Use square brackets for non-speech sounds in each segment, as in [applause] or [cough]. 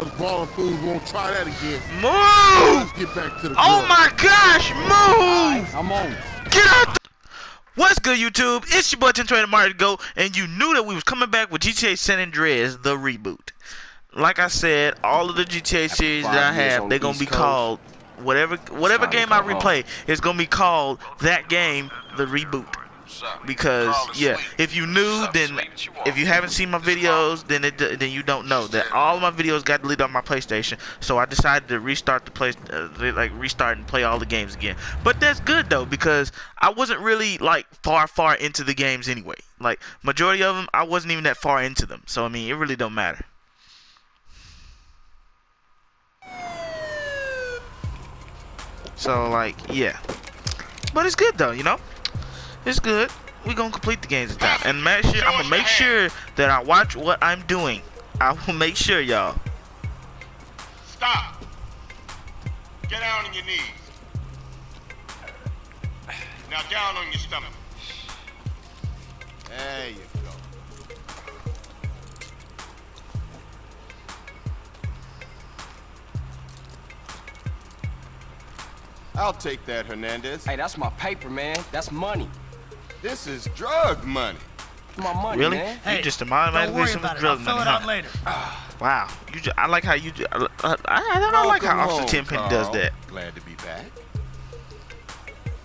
Those balling fools won't try that again. Move! Let's get back to the Oh girl. my gosh, move! I'm on. Get out! The- What's good, YouTube? It's your boy Tintrader Mario Go, and you knew that we was coming back with GTA San Andreas, the reboot. Like I said, all of the GTA series that I have, they're gonna be Coast, called whatever whatever game I come home. replay is gonna be called that game, the reboot. Because yeah, if you knew, then if you haven't seen my videos, then it then you don't know that all of my videos got deleted on my PlayStation. So I decided to restart the play, uh, like restart and play all the games again. But that's good though because I wasn't really like far far into the games anyway. Like majority of them, I wasn't even that far into them. So I mean, it really don't matter. So like, yeah. But it's good though, you know. It's good. We're gonna complete the games this time, and make sure I'm gonna make sure that I watch what I'm doing. I will make sure, y'all. Stop. Get down on your knees. Now down on your stomach. There you go. I'll take that, Hernandez. Hey, that's my paper, man. That's money. This is drug money. My money, Really? man. you just automatically Don't worry some about it. drug I'll fill money, it out huh? later. [sighs] Wow. You just, I like how you. ju- I, I, I, I like how oh, Officer home, Tenpenny does that. Glad to be back.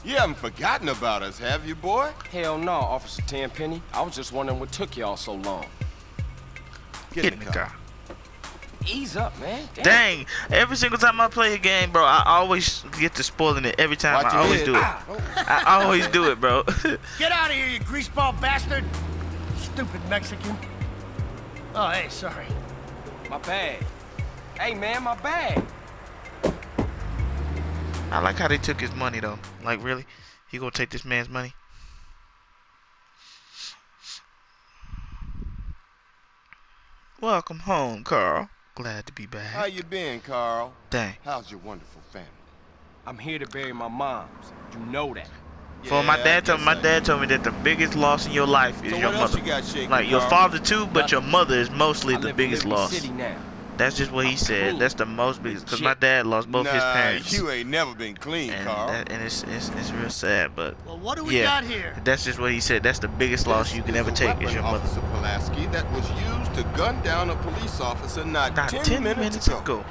You haven't forgotten about us, have you, boy? Hell no, Officer Tenpenny. I was just wondering what took y'all so long. Get in the car. Ease up, man. Damn. Dang! Every single time I play a game, bro, I always get to spoiling it. Every time Watch I always head. do it. Ah. I always do it, bro. [laughs] Get out of here, you greaseball bastard! Stupid Mexican. Oh, hey, sorry. My bag. Hey, man, my bag. I like how they took his money though. Like really, he gonna take this man's money? Welcome home, Carl. Glad to be back. How you been, Carl? Dang. How's your wonderful family? I'm here to bury my moms. You know that. For my Yeah, I dad told guess my I- dad told me that the biggest loss in your life is So your mother. you got shaking, like your father too, but your mother is mostly I the live biggest Liberty loss. That's just what he I'm said. clean. That's the most biggest because my dad lost both nah, his parents. you ain't never been clean, and Carl. that, and it's, it's it's real sad, but Well, what do we yeah, got here? that's just what he said. That's the biggest loss This you can ever take is your mother. Officer Pulaski, that was used to gun down a police officer not, Not 10, 10 minutes, minutes ago. ago.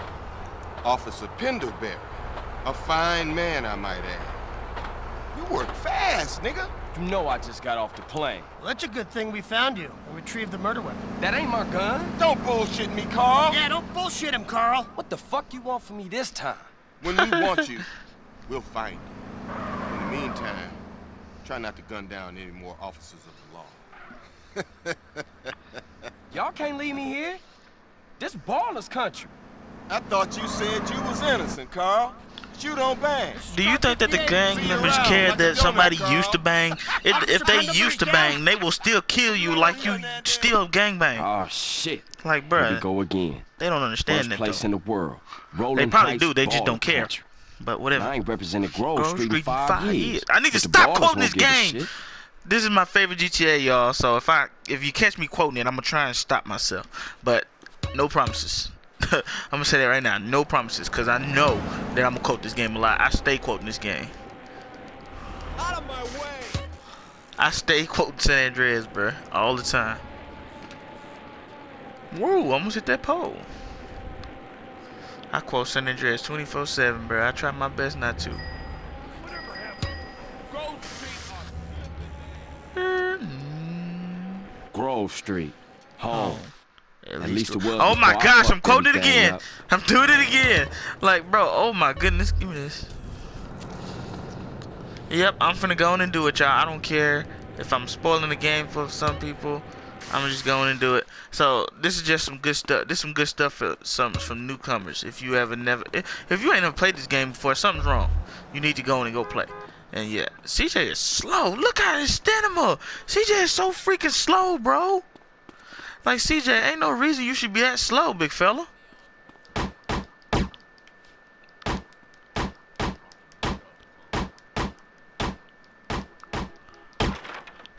Officer Pendelbury. A fine man, I might add. You work fast, nigga. You know I just got off the plane. Well, that's a good thing we found you and retrieved the murder weapon. That ain't my gun. Don't bullshit me, Carl. Yeah, don't bullshit him, Carl. What the fuck you want from me this time? When we want [laughs] you, we'll find you. In the meantime, try not to gun down any more officers of the law. [laughs] Y'all can't leave me here. This Ballas country. I thought you said you was innocent, Carl. Shoot on bang. Do you think that the gang members care that somebody used to bang? [laughs] If, if they used to bang, they will still kill you like you still gang bang. Oh shit. Like, Here we go again. they don't understand First that place though. in the world. Rolling They probably do, they just don't care. country. But whatever. I ain't represented Grove, Grove Street, Street in five, years. I need to stop ballers quoting this give a game. This is my favorite GTA, y'all. So if I if you catch me quoting it, I'm gonna try and stop myself. But no promises. [laughs] I'm gonna say that right now. No promises, cause I know that I'm gonna quote this game a lot. I stay quoting this game. Out of my way. I stay quoting San Andreas, bro, all the time. Woo, almost hit that pole. I quote San Andreas 24-7, bro. I try my best not to. Grove Street. Home. Oh, at, least it was Oh my gosh, I'm quoting it again. up. I'm doing it again. Like, bro, oh my goodness, give me this. Yep, I'm finna go on and do it, y'all. I don't care if I'm spoiling the game for some people. I'm just going and do it. So this is just some good stuff. This is some good stuff for some from newcomers. If you ever never, if if you ain't never played this game before, something's wrong. You need to go in and go play. And yeah, CJ is slow. Look at his stamina. CJ is so freaking slow, bro. Like CJ, ain't no reason you should be that slow, big fella.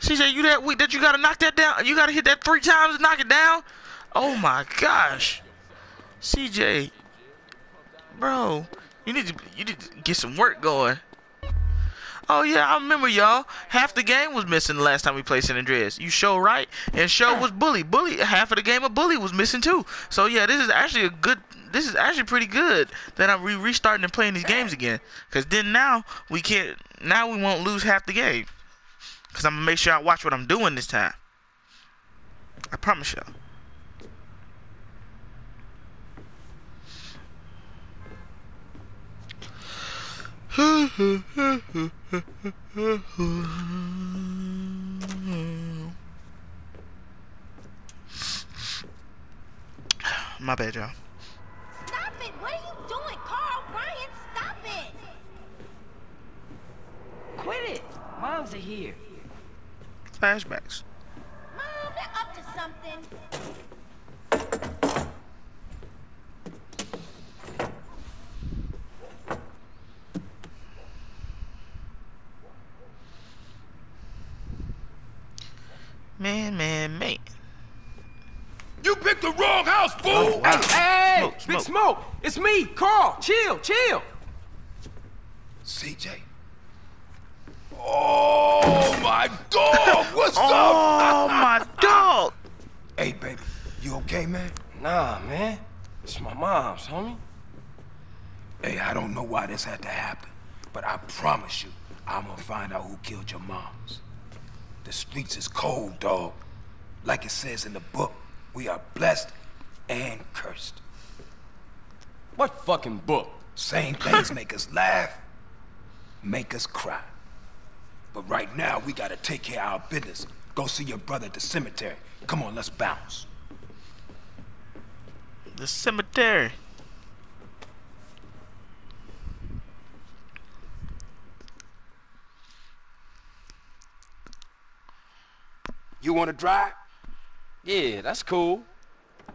CJ, you that weak that you gotta knock that down? You gotta hit that three times to knock it down? Oh my gosh. CJ, bro, you need to you need to get some work going. Oh yeah, I remember y'all. Half the game was missing the last time we played San Andreas. You show right, and show was bully. Bully half of the game of bully was missing too. So yeah, this is actually a good. This is actually pretty good that I'm re restarting and playing these games again. Cause then now we can't. Now we won't lose half the game. Cause I'm gonna make sure I watch what I'm doing this time. I promise y'all. My bad, y'all. Stop it! What are you doing, Carl? Ryan, stop it! Quit it. Moms are here. Flashbacks. Mom, they're up to something. Man, man, man. You picked the wrong house, fool! Oh, wow. Hey, Smoke, Big smoke. Smoke. It's me, Carl. Chill, chill. CJ. Oh my dog! What's up? Oh my dog! Hey, baby, you okay, man? Nah, man. It's my mom's, homie. Hey, I don't know why this had to happen, but I promise you, I'm gonna find out who killed your moms. The streets is cold, dog. Like it says in the book, we are blessed and cursed. What fucking book? Same things make us laugh, make us cry. But right now, we gotta take care of our business. Go see your brother at the cemetery. Come on, let's bounce. The cemetery. You wanna drive? Yeah, that's cool.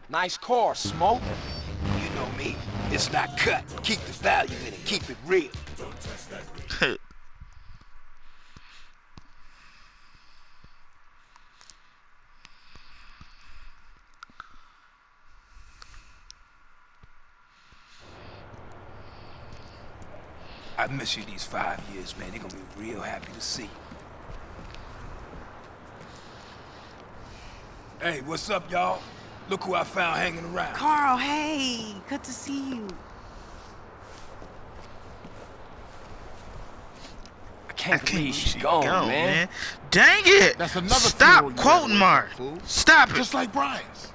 Nice car, Smoke. You know me. It's not cut. Keep the value in it. Keep it real. I miss you these five years, man. They're gonna be real happy to see you. Hey, what's up, y'all? Look who I found hanging around. Carl, hey, good to see you. I can't, I can't believe she's she gone, gone, man. Dang it! That's another Stop funeral you quoting Mark. Stop it. Just like Brian's.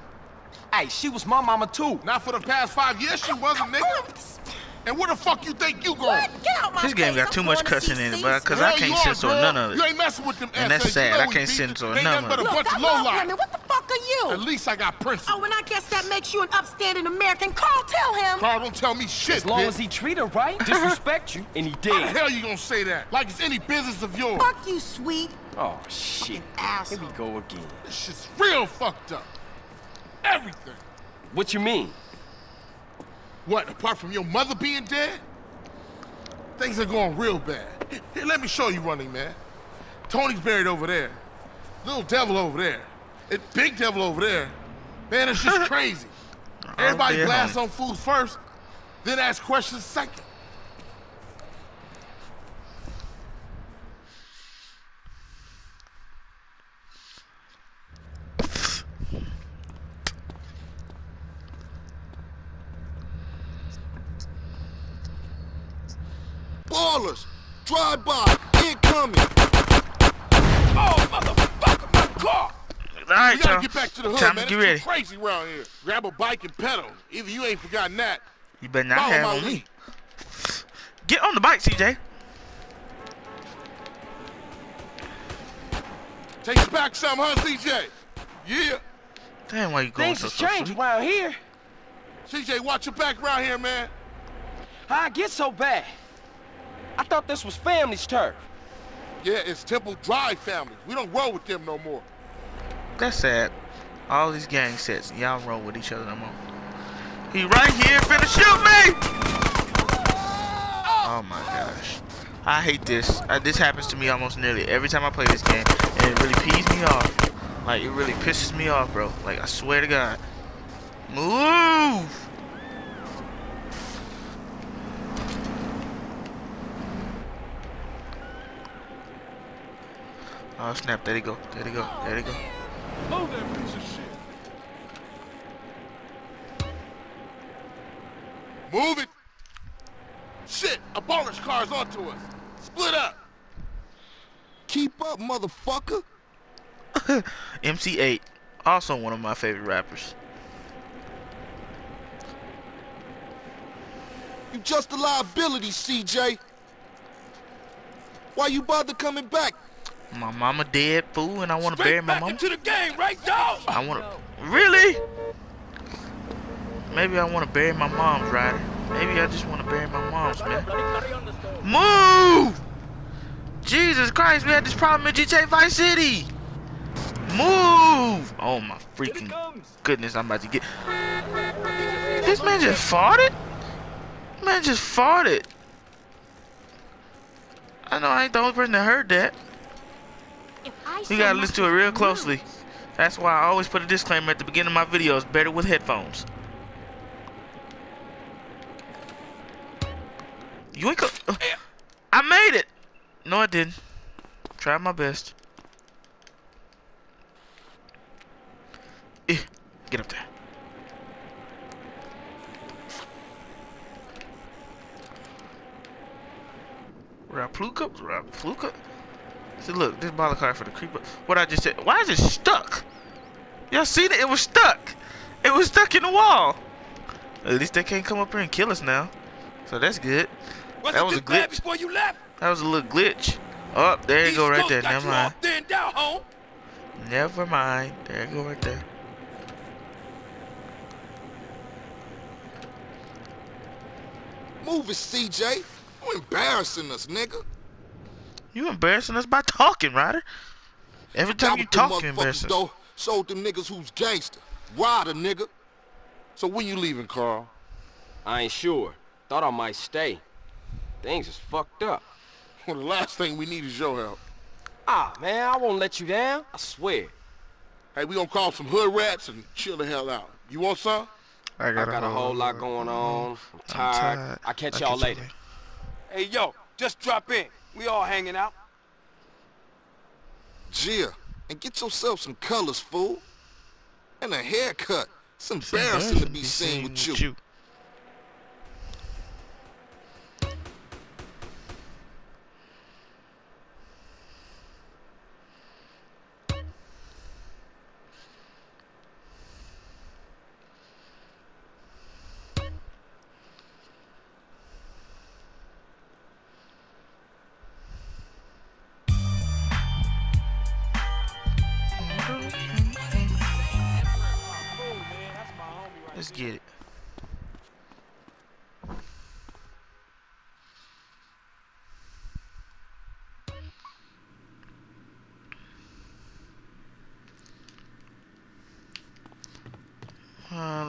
Hey, she was my mama too. Not for the past five years, she wasn't, nigga. And where the fuck you think you going? What? Get out my This game got too I'm much cussing in it, Cece. but because I can't you are, censor none of it. You it. ain't messing with them And that's sad. I can't beat censor none of it. bunch Look, of I love women. What the fuck are you? At least I got principles. Oh, and I guess that makes you an upstanding American. Carl, tell him. Carl, don't tell me shit, As long bitch. as he treat her right, disrespect you, and he [laughs] How the did. hell you gonna say that? Like it's any business of yours. Fuck you, sweet. Oh, shit. Here we go again. This shit's real fucked up. Everything. What you mean? What, apart from your mother being dead? Things are going real bad. Here, let me show you running, man. Tony's buried over there. Little devil over there. And big devil over there. Man, it's just [laughs] crazy. Everybody yeah, blast homie. on food first, then ask questions second. Ballas! Drive by! Incoming! Oh, motherfucker, my car! All right, We gotta y'all. get back to the hood, Time man. to get It's ready. crazy around here. Grab a bike and pedal. Either you ain't forgotten that. You better not Follow have on me. lead. Get on the bike, CJ. Take you back some, huh, CJ? Yeah. Damn, why you going Things so has so changed sweet? around here. CJ, watch your back around here, man. How I get so bad? I thought this was family's turf. Yeah, it's Temple Drive family. We don't roll with them no more. That's sad. All these gang sets, y'all roll with each other no more. He right here finna shoot me! Oh my gosh. I hate this. Uh, this happens to me almost nearly every time I play this game. And it really pees me off. Like, it really pisses me off, bro. Like, I swear to God. Move! Oh snap! There they go. There they go. There they go. Move that piece of shit. Move it. Shit, a Ballas car's onto us. Split up. Keep up, motherfucker. [laughs] MC Eiht, also one of my favorite rappers. You just a liability, CJ. Why you bother coming back? My mama dead, fool, and I want to bury my mama. into the game, right, dog? I want to. Really? Maybe I want to bury my mom's, Ryder. Maybe I just want to bury my mom's, man. Move! Jesus Christ, we had this problem in GTA Vice City. Move! Oh my freaking goodness, I'm about to get. This man just farted? Man just farted. I know I ain't the only person that heard that. You gotta listen to it real closely. That's why I always put a disclaimer at the beginning of my videos. Better with headphones. You ain't go- I made it! No, I didn't. Tried my best. Eh, get up there. Rapluca? Rapluca? See, look, this bottle card for the creeper. What I just said. Why is it stuck? Y'all seen it? It was stuck. It was stuck in the wall. At least they can't come up here and kill us now. So that's good. That was a glitch. before you left. That was a little glitch. Oh, there you go right there. Never mind. Then down home. Never mind. There you go right there. Move it, CJ. You embarrassing us, nigga. You embarrassing us by talking, Ryder. Every time you Got with them talk, you motherfuckers, embarrass us. though. Showed them niggas who's gangster. Ryder, nigga. So when you leaving, Carl? I ain't sure. Thought I might stay. Things is fucked up. Well, [laughs] the last thing we need is your help. Ah, man, I won't let you down. I swear. Hey, we gonna call some hood rats and chill the hell out. You want some? I got a whole lot going on. I'm tired. tired. I'll catch I'll y'all catch you later. Hey, yo, just drop in. We all hanging out. Gia, and get yourself some colors, fool. And a haircut. It's embarrassing to be seen with you. Let's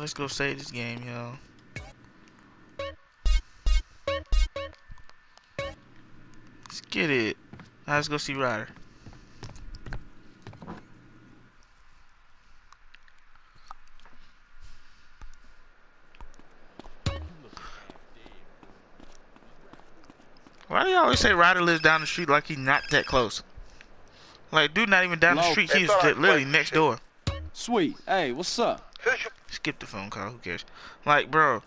let's go save this game, y'all. Let's get it. Now let's go see Ryder. Why do you always say Ryder lives down the street like he's not that close? Like, dude, not even down the street. He's literally next door. Sweet. Hey, what's up? Skip the phone call. Who cares? Like, bro,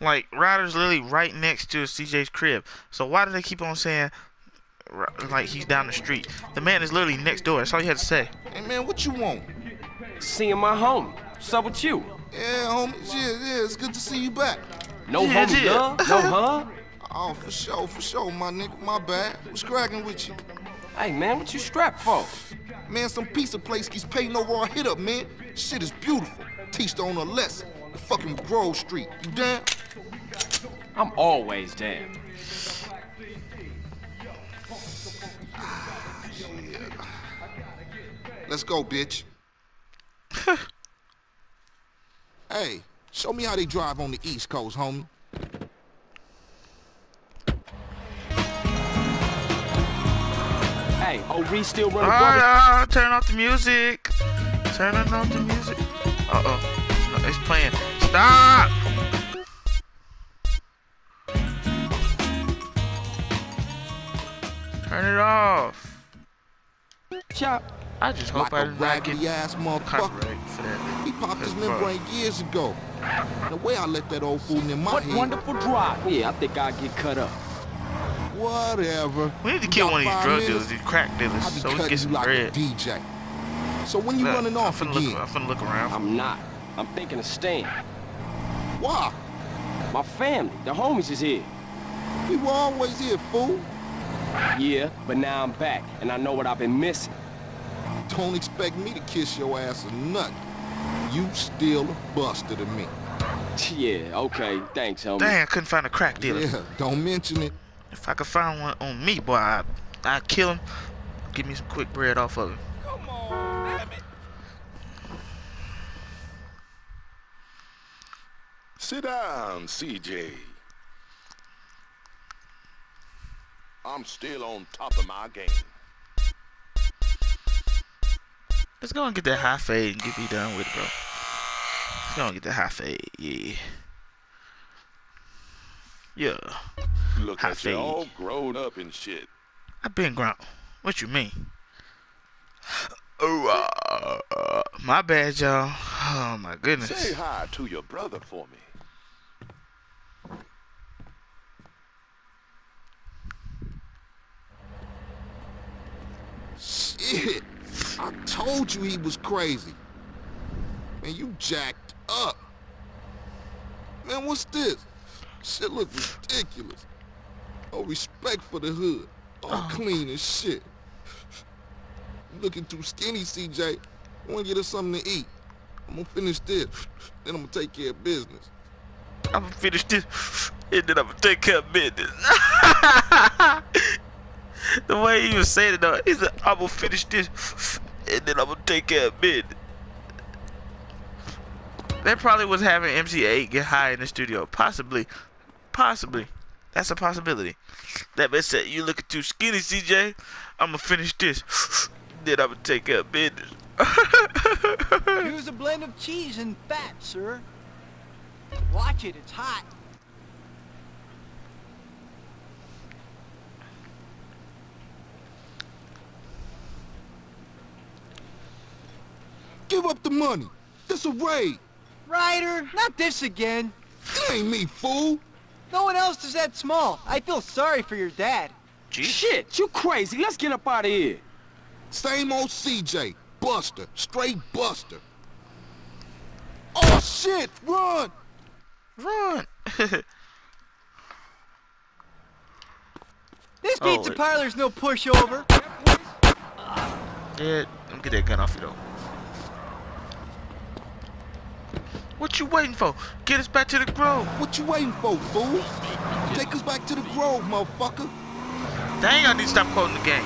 like Ryder's literally right next to CJ's crib. So why do they keep on saying like he's down the street? The man is literally next door. That's all you had to say. Hey, man, what you want? Seeing my homie. What's up with you? Yeah, homies, yeah, yeah, it's good to see you back. No Yeah, homie yeah. love? No huh? [laughs] Oh, for sure, for sure, my nigga, my bad. What's cracking with you? Hey, man, what you strapped for? Man, some pizza place keeps paying over our hit up, man. Shit is beautiful. Teach the owner a lesson. The fucking Grove Street. You down? I'm always down. Ah, Let's go, bitch. [laughs] hey, show me how they drive on the East Coast, homie. Hey, old Reece still running Alright, brother? alright, turn off the music. Turn off the music. Uh oh, no, it's playing. Stop. Turn it off. Chop? I just hope like I a did not get raggedy ass motherfucker. copyright for that. He popped his That's bro. membrane years ago. The way I let that old fool in my What head. wonderful drive. Yeah, I think I'll get cut up. Whatever. We need to kill one of these drug minutes? dealers, these crack dealers, so we can get some like bread. DJ. So when you Look, running off I'm finna again? Look, I'm finna look around. I'm not. I'm thinking of staying. Why? My family, the homies is here. We were always here, fool. Yeah, but now I'm back, and I know what I've been missing. Don't expect me to kiss your ass or nothing. You still a buster to me. [laughs] Yeah, okay, thanks, homie. Dang, I couldn't find a crack dealer. Yeah, don't mention it. If I could find one on me, boy, I, I'd kill him. Give me some quick bread off of him. Sit down, CJ. I'm still on top of my game. Let's go and get that high fade and get me done with it, bro. Let's go and get that high fade, yeah. Yeah, Look High at you all grown up and shit. I've been grown. What you mean? Oh, uh, my bad, y'all. Oh my goodness. Say hi to your brother for me. Shit. I told you he was crazy. Man, you jacked up. Man, what's this? Shit look ridiculous. No respect for the hood. All oh. clean as shit. Looking too skinny, CJ. I wanna get us something to eat. I'm gonna finish this. Then I'm gonna take care of business. I'm gonna finish this, and then I'm gonna take care of business. [laughs] [laughs] the way he was saying it, though, he said, "I'm gonna finish this, and then I'm gonna take care of business." They probably was having MC Eiht get high in the studio, possibly, possibly. That's a possibility. That man said, "You looking too skinny, CJ. I'm gonna finish this, [laughs] then I'm gonna take care of business." [laughs] Use a blend of cheese and fat, sir. Watch it, it's hot. Give up the money. This a raid. Ryder, not this again. It ain't me, fool. No one else is that small. I feel sorry for your dad. Shit, you crazy. Let's get up out of here. Same old CJ. Buster. Straight Buster. Oh, shit. Run. Run. [laughs] This Oh, pizza wait. parlor's no pushover. Yeah, let me get that gun off you though. What you waiting for? Get us back to the grove. What you waiting for, fool? Take us back to the grove, motherfucker. Dang, I need to stop quoting the game.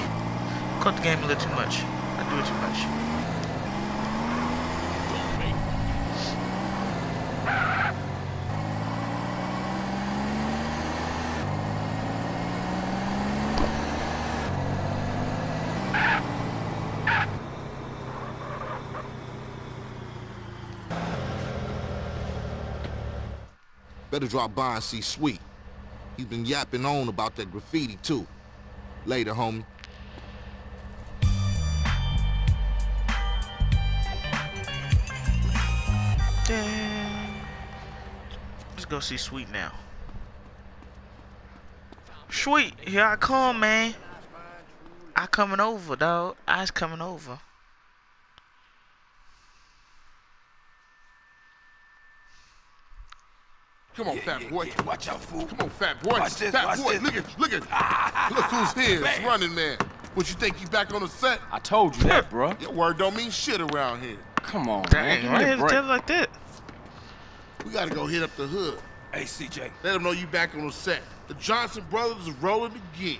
Quote the game a little too much. I do it too much. Better drop by and see Sweet. He's been yapping on about that graffiti, too. Later, homie. Let's go see Sweet now. Sweet, here I come, man. I coming over, dog. I's coming over. Come on, Yeah, fat boy. yeah. Watch out, fool. Come on, fat boy. Watch this, fat watch boy, this. look at, look at, ah, look who's ah, here. It's running man. What you think you back on the set? I told you that, bruh. Your word don't mean shit around here. Come on, man. Dang, Give why me you a had to break. like that? We gotta go hit up the hood. Hey, CJ. Let them know you back on the set. The Johnson brothers is rolling again.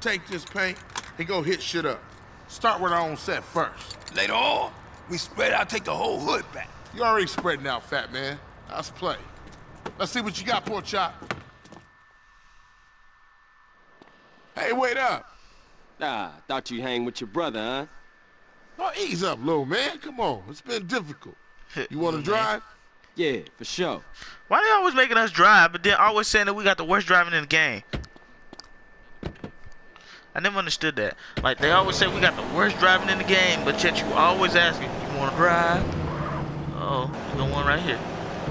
Take this paint and go hit shit up. Start with our own set first. Later on, we spread out, take the whole hood back. You already spreading out, fat man. Let's play. Let's see what you got, poor chop. Hey, wait up. Ah, thought you hang with your brother, huh? Oh, ease up, little man. Come on. It's been difficult. You want to drive? Yeah, for sure. Why they always making us drive, but then always saying that we got the worst driving in the game? I never understood that. Like they always say we got the worst driving in the game, but yet you always ask me, you wanna drive? Oh, you got one right here.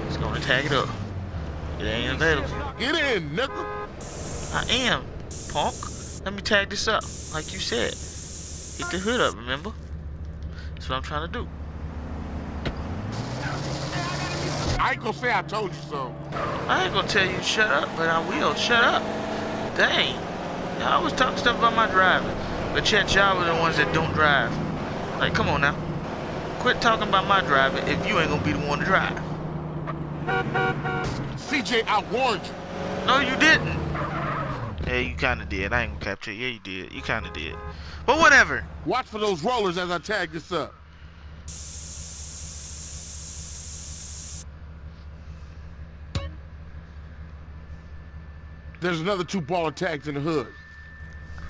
It's gonna tag it up. It ain't available. Get in, nigga. I am, punk. Let me tag this up, like you said. Hit the hood up, remember? That's what I'm trying to do. I ain't gonna say I told you so. I ain't gonna tell you shut up, but I will. Shut up. Dang. Y'all always talk stuff about my driving. But yet y'all are the ones that don't drive. Like, come on now. Quit talking about my driving if you ain't gonna be the one to drive. CJ, I warned you. No, you didn't. Yeah, you kinda did. I ain't gonna capture it. Yeah, you did. You kinda did. But whatever. Watch for those rollers as I tag this up. There's another two Ballas tags in the hood.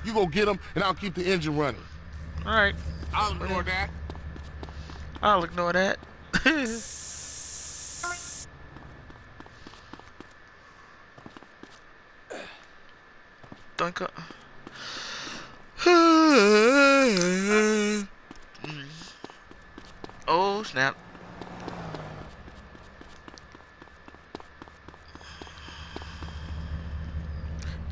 You go get them, and I'll keep the engine running. Alright. I'll ignore that. I'll ignore that. [laughs] Dunk up. oh snap.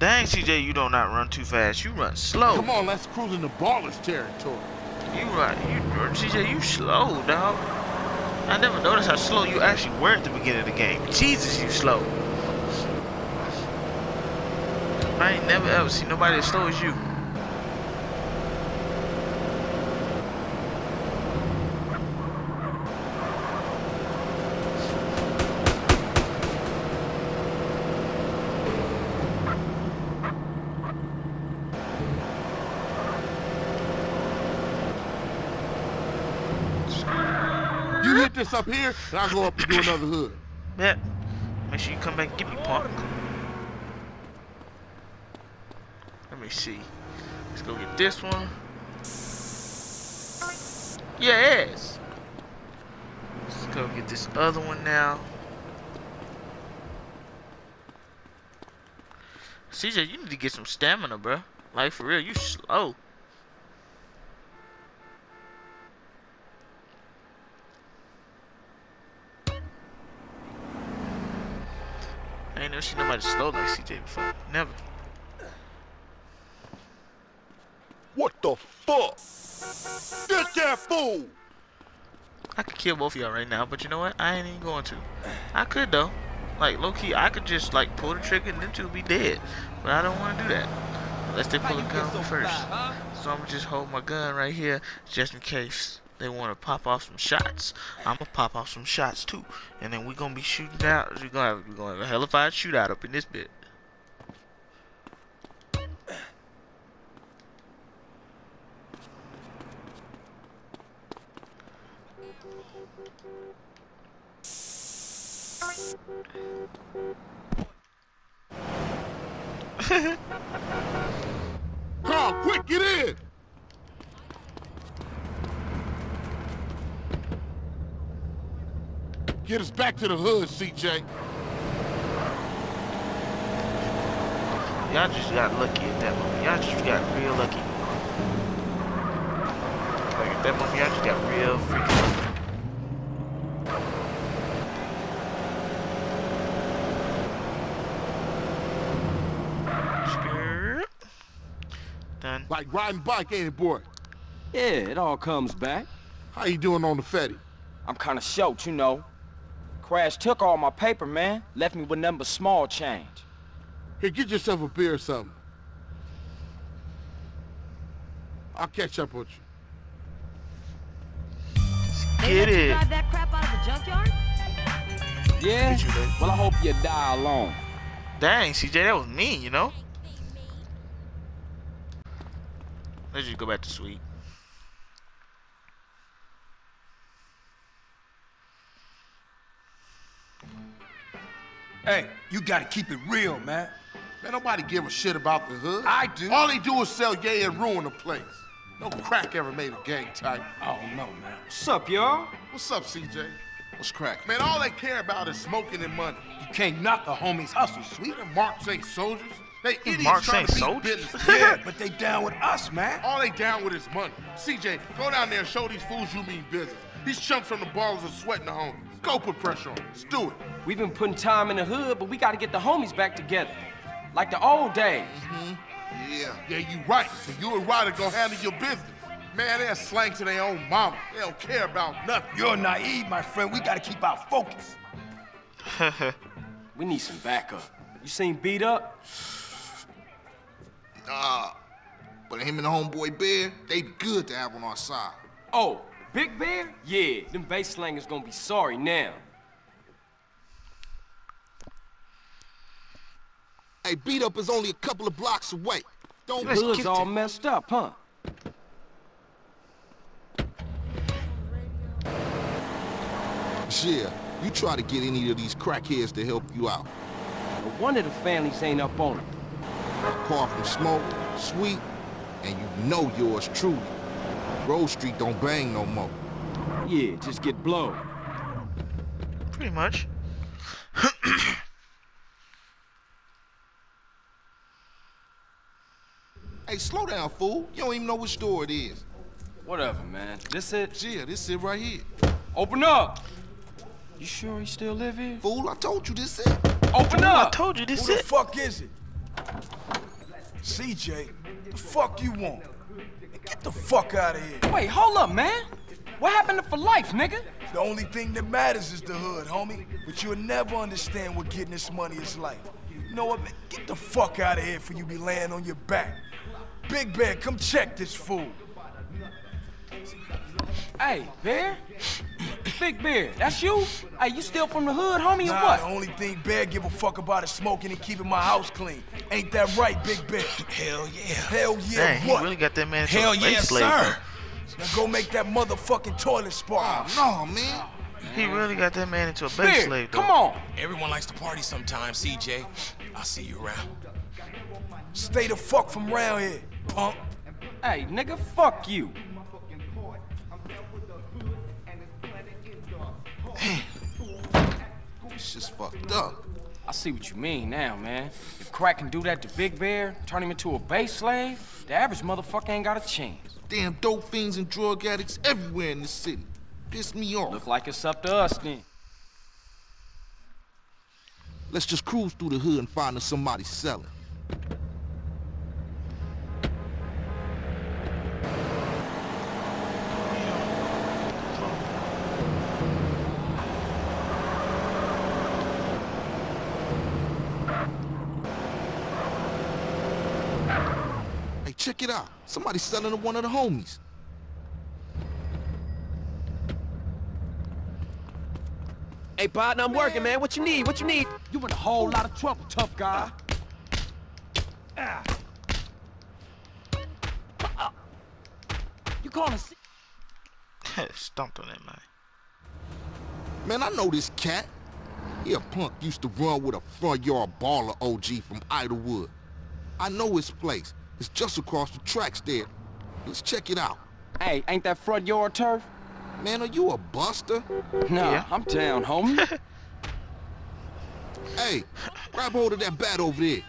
Dang, CJ, you do not not run too fast. You run slow. Come on, let's cruise into Ballas territory. You run, you, CJ, you slow, dog. I never noticed how slow you actually were at the beginning of the game. Jesus, you slow. I ain't never ever seen nobody as slow as you. You hit this up here, and I'll go up and do another hood. Yeah. Make sure you come back and get me, punk. Let me see. Let's go get this one. Yes. Let's go get this other one now. CJ, you need to get some stamina, bro. Like for real, you slow. I ain't never seen nobody slow like CJ before. Never. What the fuck? Get that fool! I could kill both of y'all right now, but you know what? I ain't even going to. I could though. Like low key, I could just like pull the trigger and them two will be dead. But I don't want to do that. Unless they pull a gun on me first. So I'm gonna just hold my gun right here just in case they want to pop off some shots. I'm gonna pop off some shots too, and then we're gonna be shooting out. We're gonna have, we're gonna have a hellified shootout up in this bit. Carl, [laughs] quick, get in! Get us back to the hood, CJ. Y'all just got lucky at that moment. Y'all just got real lucky. Like at that moment, y'all just got real freaking lucky. Skirt. Done. Like riding bike, ain't it, boy? Yeah, it all comes back. How you doing on the Fetty? I'm kinda short, you know. Crash took all my paper, man. Left me with nothing but small change. Here, get yourself a beer or something. I'll catch up with you. They Get let it. drive that crap out of the junkyard? Yeah? Get you, babe. Well, I hope you die alone. Dang, CJ, that was mean, you know? Let's just go back to Sweet. Hey, you gotta keep it real, man. Man, nobody give a shit about the hood. I do. All they do is sell yay and ruin the place. No crack ever made a gang type. I don't know, man. What's up, y'all? What's up, CJ? What's crack? Man, all they care about is smoking and money. You can't knock a homie's hustle, sweet. Marks ain't soldiers. They idiots Marks trying ain't to beat soldiers. business. [laughs] Yeah, [laughs] but they down with us, man. All they down with is money. CJ, go down there and show these fools you mean business. These chunks from the balls are sweating the homies. Go put pressure on them. Let's do it. We've been putting time in the hood, but we gotta get the homies back together. Like the old days. Mm-hmm. Yeah, yeah, you right. So you and Ryder gonna handle your business. Man, they're slang to their own mama. They don't care about nothing. You're naive, my friend. We gotta keep our focus. [laughs] We need some backup. You seen B Dup? [sighs] Nah. But him and the homeboy Bear, they good to have on our side. Oh, Big Bear? Yeah, them base slangers gonna be sorry now. Hey, B Dup is only a couple of blocks away. Don't The hood's all messed up, huh? Yeah, you try to get any of these crackheads to help you out. No wonder the families ain't up on it. Apart from Smoke, Sweet, and you know yours truly. Grove Street don't bang no more. Yeah, just get blown. Pretty much. [coughs] Hey, slow down, fool. You don't even know which store it is. Whatever, man. This it? Yeah, this it right here. Open up! You sure he still live here? Fool, I told you this it. Open I up! I told you this it! Who the fuck is it? CJ, the fuck you want? Get the fuck out of here. Wait, hold up, man. What happened to for life, nigga? The only thing that matters is the hood, homie. But you'll never understand what getting this money is like. You know what, man? Get the fuck out of here for you be laying on your back. Big Bear, come check this fool. Hey, Bear? Big Bear, that's you? Hey, you still from the hood, homie, or Nah, what? the only thing Bear give a fuck about is smoking and keeping my house clean. Ain't that right, Big Bear? Hell yeah. Hell yeah, Dang, he what? really got that man into Hell yeah, base slave, sir. Now go make that motherfucking toilet spark. Oh, no, man. He really got that man into a base Bear, slave. Though. come on. Everyone likes to party sometimes, CJ. I'll see you around. Stay the fuck from round here, punk. Hey, nigga, fuck you. It's just fucked up. I see what you mean now, man. If Crack can do that to Big Bear, turn him into a base slave, the average motherfucker ain't got a chance. Damn dope fiends and drug addicts everywhere in the city. Piss me off. Look like it's up to us then. Let's just cruise through the hood and find us somebody selling. Hey, check it out. Somebody's selling to one of the homies. Hey, partner, I'm working, man. What you need? What you need? You in a whole lot of trouble, tough guy. You calling C- [laughs] Stomped on that man. Man, I know this cat. He a punk used to run with a front yard Ballas OG from Idlewood. I know his place. It's just across the tracks there. Let's check it out. Hey, ain't that front yard turf? Man, are you a buster? Nah, Yeah. I'm down, homie. [laughs] Hey, grab hold of that bat over there.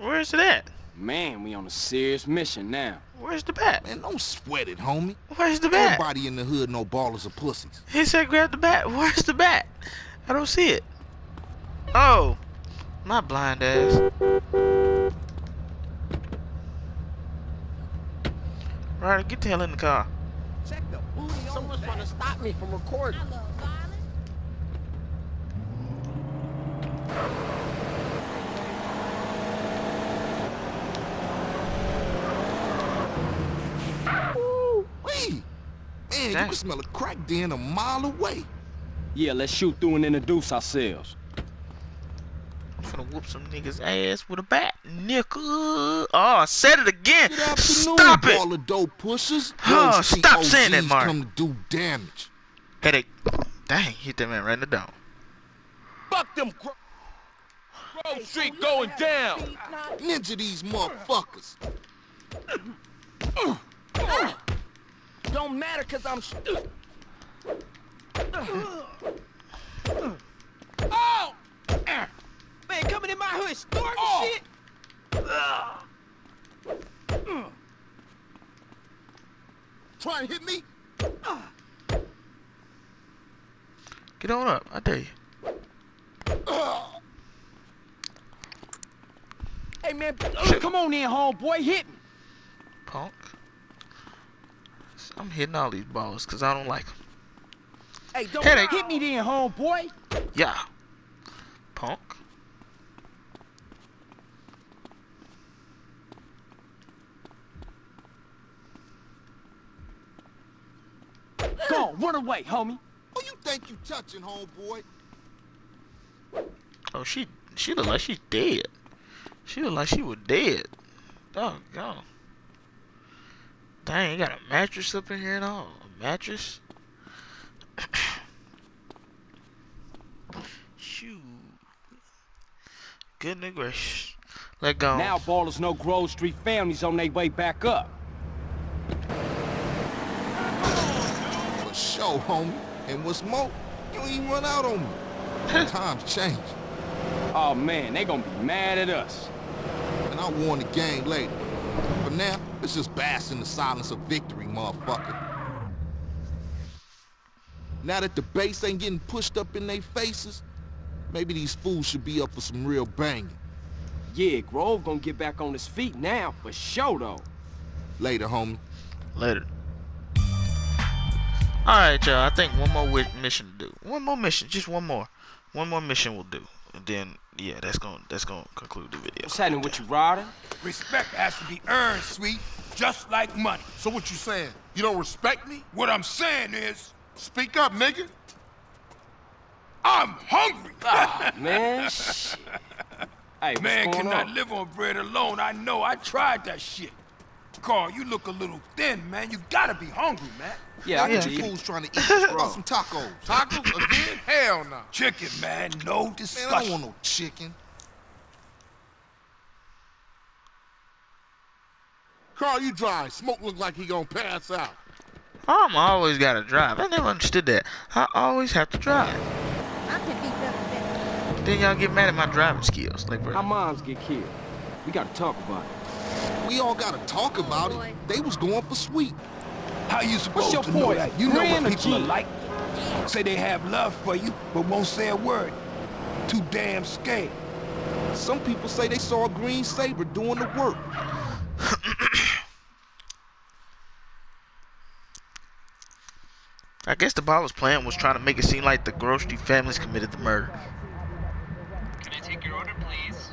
Where's it at? Man, we on a serious mission now. Where's the bat? Man, don't sweat it, homie. Where's the bat? Everybody in the hood know Ballas are pussies. He said grab the bat. [laughs] Where's the bat? I don't see it. Oh, my blind ass. Ryder, get the hell in the car. Check the booty Someone's trying to stop me from recording. Wee! Man, you can smell a crack den a mile away. Yeah, let's shoot through and introduce ourselves. I'm finna whoop some niggas ass with a bat, nigga. Oh, I said it again. Stop it. Ballas dope pushers. Oh, ah, stop saying that, Mark. come to do damage. Headache. Dang, hit that man right in the dome. Fuck them Gro- Grove Street going down. Ninja these motherfuckers. Don't matter, cause I'm oh! St- Oh! out here starting Oh. shit. Try and hit me? Get on up. I dare you. Hey, man, uh, come on in, homeboy. Hit me. Punk. I'm hitting all these balls because I don't like them. Hey, don't Headache. hit me then, homeboy. Yeah. Punk. Go on, run away, homie. Who you think you touching, homeboy? Oh, she she look like she's dead. She look like she was dead. Doggone. Dang, you got a mattress up in here and all. A mattress? [coughs] Shoot. Goodness gracious. Let go. Now Ballas know Grove Street families on their way back up. For homie. And what's more, you ain't even run out on me. [laughs] Times change. Oh man, they gonna be mad at us. And I'll warn the gang later. For now, let's just bask in the silence of victory, motherfucker. Now that the base ain't getting pushed up in their faces, maybe these fools should be up for some real banging. Yeah, Grove gonna get back on his feet now, for sure though. Later, homie. Later. Alright, y'all. I think one more mission to do. One more mission. Just one more. One more mission will do. And then, yeah, that's gonna that's gonna conclude the video. What's happening with you, Ryder? Respect has to be earned, Sweet, just like money. So what you saying? You don't respect me? What I'm saying is, Speak up, nigga. I'm hungry. Ah, [laughs] man, shit. Hey, Man cannot on? live on bread alone. I know. I tried that shit. Carl, you look a little thin, man. You gotta be hungry, man. Yeah, I Look can at you fools trying to eat. How about some tacos? [laughs] Tacos again? Hell no. Chicken, man. No Man, I don't want no chicken. Carl, you drive. Smoke look like he gonna pass out. I'm always gotta drive. I never understood that. I always have to drive. I'm the deep better. Then y'all get mad at my driving skills. Like, Our moms get killed. We gotta talk about it. We all gotta talk about it. They was going for Sweet. How you supposed your to know that? You know Grand what people are like. Say they have love for you, but won't say a word. Too damn scared. Some people say they saw a green Sabre doing the work. I guess the Ballas plan was trying to make it seem like the Grove Street families committed the murder. Can I take your order, please?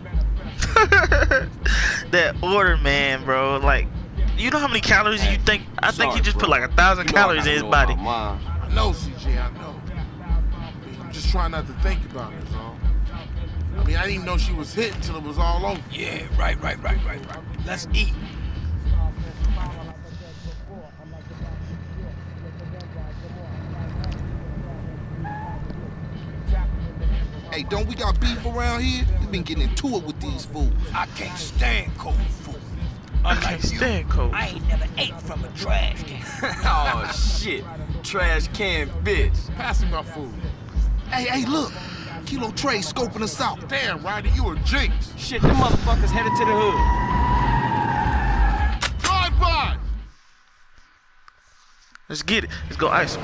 [laughs] that order, man, bro. Like, you know how many calories you think? I think he just bro. put like a thousand You calories in his body. I know, CJ, I know. I mean, I'm just trying not to think about it, all. I mean, I didn't even know she was hit until it was all over. Yeah, right, right, right, right, right. Let's eat. Hey, don't we got beef around here? We've been getting into it with these fools. I can't stand cold food. I can't stand cold. I ain't never ate from a trash can. [laughs] oh shit. Trash can bitch. Pass me my food. Hey, hey, look. Kilo Trey scoping us out. Damn, Ryder, you a jinx. Shit, them motherfuckers headed to the hood. Drive by. Let's get it. Let's go ice.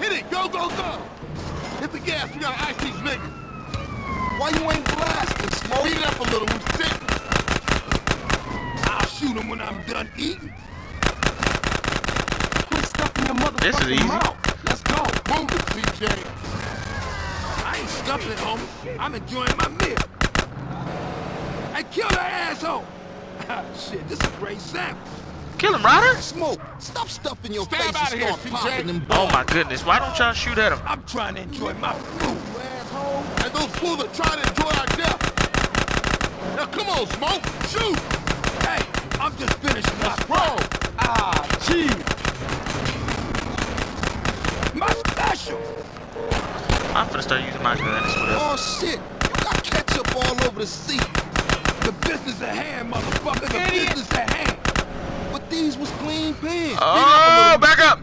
Hit it. Go, go, go. Hit the gas. We gotta ice these niggas. Why you ain't blasting, Smoke? Speed it up a little. We sitting. I'll shoot him when I'm done eating. Quit stuffing your This is motherfucking easy. mouth. Let's go. Move it, CJ. I ain't stuffing, it, homie. I'm enjoying my meal. Hey, kill that asshole. [laughs] Shit, this is a great sandwich. Kill him, Ryder. Smoke, stop stuffing your Stab face outta and here, start CJ. popping them Oh my goodness. Why don't y'all shoot at him? I'm trying to enjoy my food. And those fools are trying to enjoy our death. Now, come on, Smoke. Shoot. Hey, I'm just finishing my bro. Ah, gee. My special. I'm finna start using my gun. That's whatever. Oh shit! You got ketchup all over the seat. The business at hand, motherfucker. The Idiot. business at hand. But these was clean pants. Oh, back up!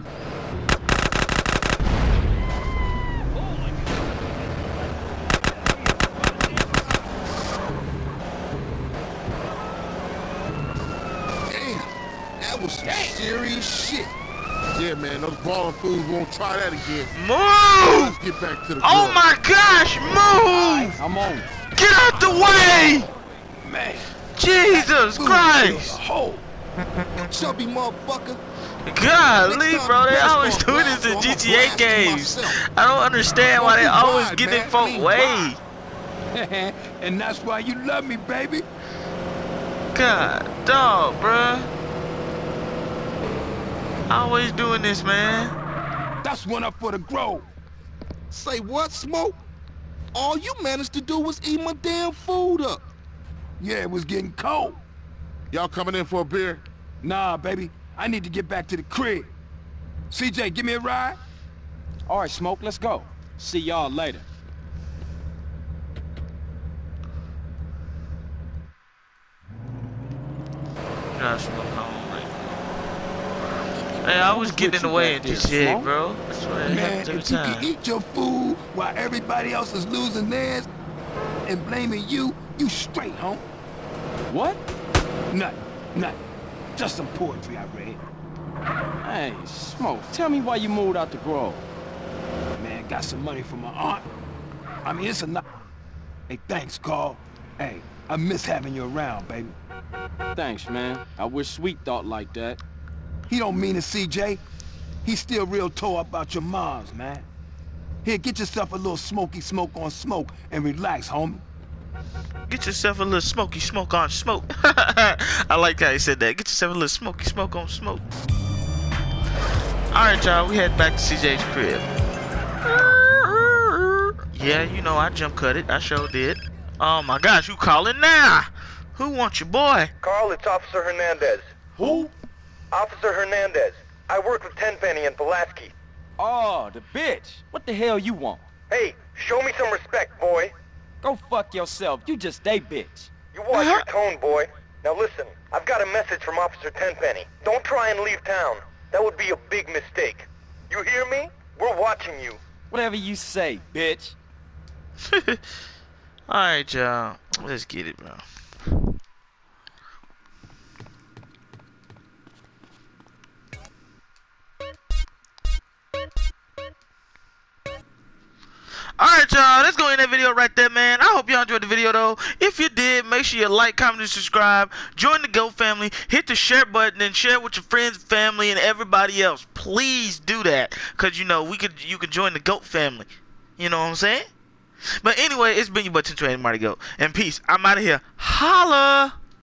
Damn, that was some serious shit. Yeah, man, those Ballas fools won't try that again. Move! Let's get back to the Oh girl. my gosh, move! I'm on. Get out the way! Man. Jesus Christ! Hole. Chubby motherfucker. Golly, bro, they always do this in GTA games. I don't understand why they always get in folk way. [laughs] and that's why you love me, baby. God, dog, bruh. Always doing this, man. That's one up for the grove. Say what, Smoke? All you managed to do was eat my damn food up. Yeah, it was getting cold. Y'all coming in for a beer? Nah, baby. I need to get back to the crib. CJ, give me a ride. All right, Smoke, let's go. See y'all later. Josh, look home, like. Hey, I was getting in the way of this shit, bro. That's what Man, every if you can eat your food while everybody else is losing theirs and blaming you, you straight, home. What? Nothing, nothing. Just some poetry I read. Hey, Smoke, tell me why you moved out the Grove. Man, got some money from my aunt. I mean, it's a not. Hey, thanks, Carl. Hey, I miss having you around, baby. Thanks, man. I wish Sweet thought like that. He don't mean it, CJ. He's still real tore up about your moms, man. Here, get yourself a little smoky smoke on smoke and relax, homie. Get yourself a little smoky smoke on smoke. [laughs] I like how he said that. Get yourself a little smoky smoke on smoke. Alright, y'all. We head back to CJ's crib. Yeah, you know, I jump cut it. I sure did. Oh my gosh, who calling now? Who wants your boy? Carl, it's Officer Hernandez. Who? Officer Hernandez. I work with Tenpenny and Pulaski. Oh, the bitch. What the hell you want? Hey, show me some respect, boy. Go fuck yourself. You just a bitch. You watch your tone, boy. Now listen, I've got a message from Officer Tenpenny. Don't try and leave town. That would be a big mistake. You hear me? We're watching you. Whatever you say, bitch. [laughs] Alright, y'all. Let's get it, bro. Alright, y'all. Let's go in that video right there, man. I hope y'all enjoyed the video, though. If you did, make sure you like, comment, and subscribe. Join the GOAT family. Hit the share button and share with your friends, family, and everybody else. Please do that. Because, you know, we could you could join the GOAT family. You know what I'm saying? But anyway, it's been your boy Tinto Marty Go. And peace. I'm out of here. Holla!